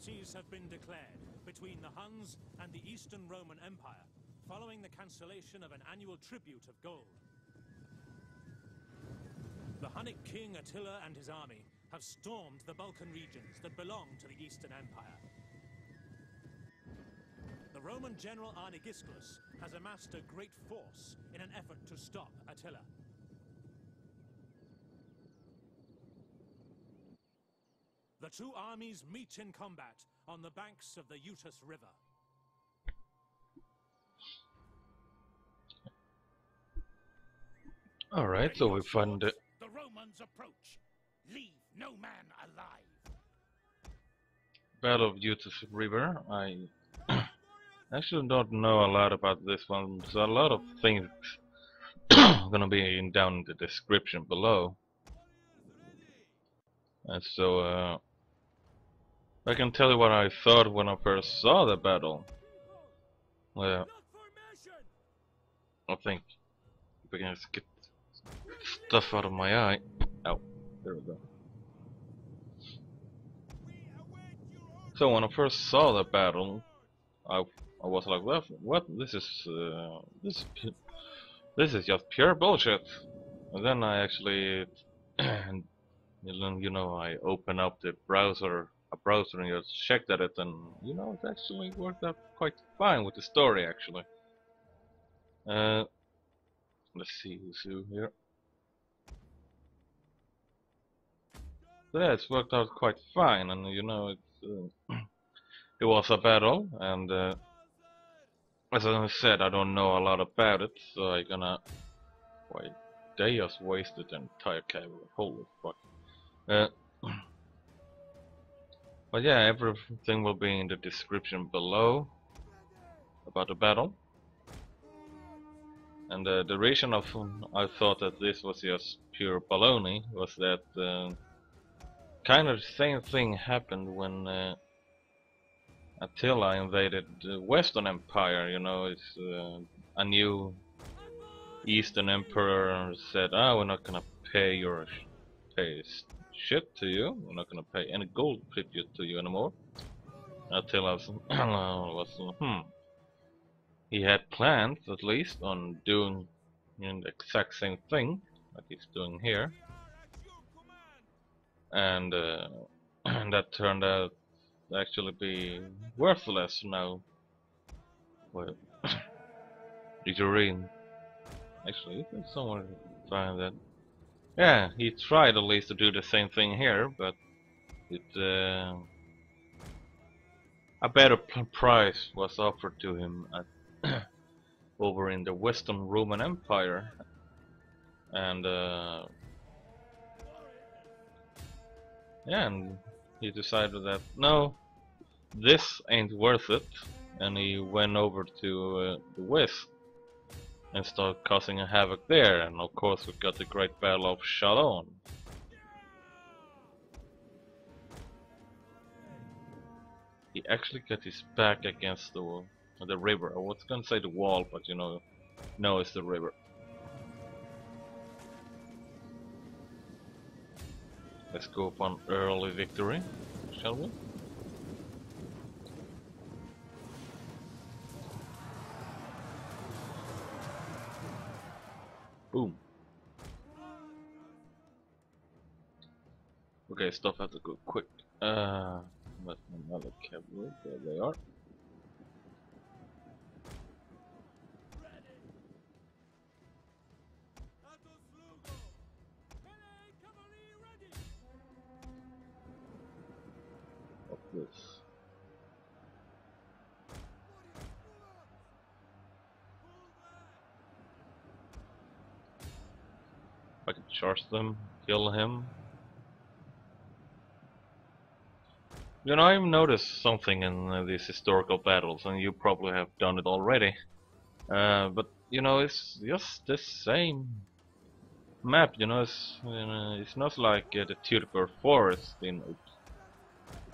hostilities have been declared between the Huns and the Eastern Roman Empire following the cancellation of an annual tribute of gold. The Hunnic king Attila and his army have stormed the Balkan regions that belong to the Eastern Empire. The Roman general Arnegisclus has amassed a great force in an effort to stop Attila. The two armies meet in combat on the banks of the Utus River. All right, so we find the The Romans approach. Leave no man alive. Battle of Utus River. I actually don't know a lot about this one, so a lot of things are gonna be in, down in the description below. And so, uh, I can tell you what I thought when I first saw the battle. Well, I think I can just get stuff out of my eye. Oh, there we go. So when I first saw the battle, I I was like, what? What? This is uh, this this is just pure bullshit. And then I actually, you know, I open up the browser, a browser, and just checked at it, and you know, it actually worked out quite fine with the story actually. Uh, let's see who's who here. So yeah, it's worked out quite fine, and you know, it's uh, it was a battle, and uh, as I said, I don't know a lot about it, so I gonna wait. They just wasted the entire cable Holy fuck! But yeah, everything will be in the description below about the battle. And uh, the reason of I thought that this was just pure baloney was that. Uh, kind of the same thing happened when uh, Attila invaded the Western Empire. You know, it's uh, a new Eastern Emperor said, "Ah, we're not gonna pay your pay shit to you. We're not gonna pay any gold tribute to you anymore." Attila was, was hmm. He had plans, at least, on doing you know, the exact same thing that he's doing here and uh, that turned out to actually be worthless now. Well, did you read? Actually, you can somewhere find that. Yeah, he tried at least to do the same thing here, but it uh, a better price was offered to him at over in the Western Roman Empire, and. Uh, yeah, and he decided that no, this ain't worth it, and he went over to uh, the west and start causing a havoc there. And of course, we've got the great battle of Chalon. He actually got his back against the wall, the river. I was gonna say the wall, but you know, no, it's the river. Let's go upon early victory, shall we? Boom. Okay, stuff has to go quick. Uh, but another cavalry, there they are. What's this? I can charge them, kill him. You know, I've noticed something in uh, these historical battles, and you probably have done it already. Uh, but you know, it's just the same map. You know, it's you know, it's not like uh, the Teutoburg Forest in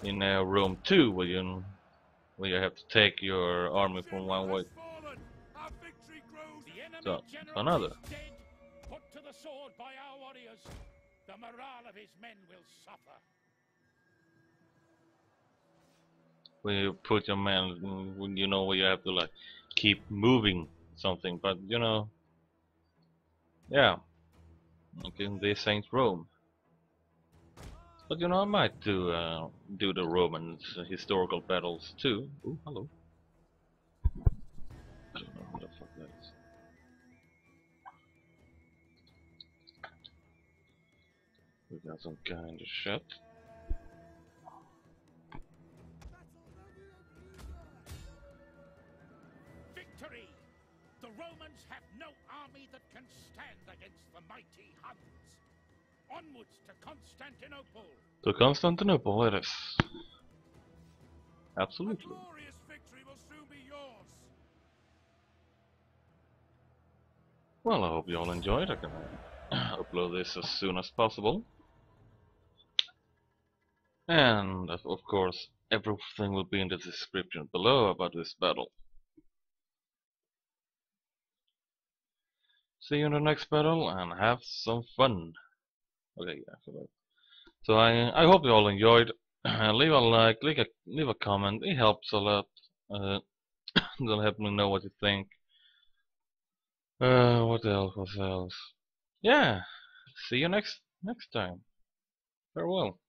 in uh, Rome 2, where you where you have to take your army from one way Fallen. Our victory grows. The enemy to another. Sword by our warriors. The morale of his men will suffer. when you put your man, you know where you have to like keep moving something. But you know, yeah, okay, this ain't Rome. But you know, I might do uh, do the Romans uh, historical battles too. Ooh, hello. Got some kind of shit. Victory! The Romans have no army that can stand against the mighty Huns. Onwards to Constantinople. To Constantinople it is. A Absolutely. glorious victory will soon be yours. Well, I hope you all enjoyed. I can upload this as soon as possible. And, of course, everything will be in the description below about this battle. See you in the next battle and have some fun. Okay, yeah. So I I hope you all enjoyed. leave a like, leave a leave a comment. It helps a lot. Uh, it'll help me know what you think. Uh, what else? What else? Yeah. See you next next time. Farewell.